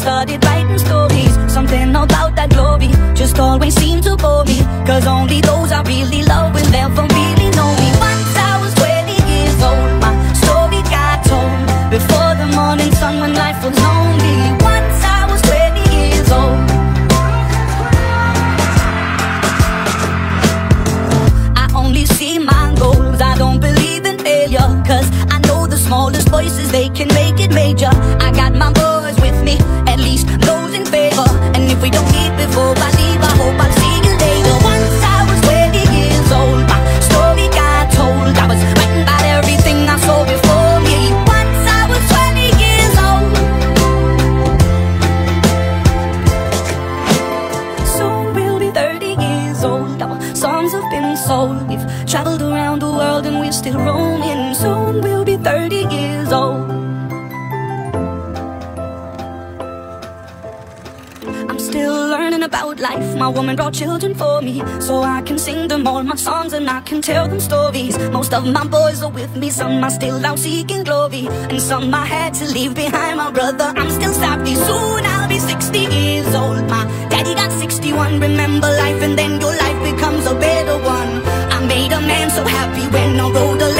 started writing stories. Something about that glory just always seemed to bore me. Cause only those I really love will ever really know me. Once I was 20 years old, my story got told. Before the morning sun when life was lonely. Once I was 20 years old. I only see my goals, I don't believe in failure Cause I know the smallest voices, they can make it major I got my boys me, at least those in favor And if we don't meet before I leave, I hope I'll see you later Once I was 20 years old, my story got told I was writing about everything I saw before me Once I was 20 years old Soon we'll be 30 years old. Our songs have been sold. We've traveled around the world and we're still roaming. Soon we'll be 30 years old. About life. My woman brought children for me. So I can sing them all my songs and I can tell them stories. Most of my boys are with me. Some are still out seeking glory. And some I had to leave behind. My brother, I'm still savvy. Soon I'll be 60 years old. My daddy got 61. Remember life and then your life becomes a better one. I made a man so happy when I wrote a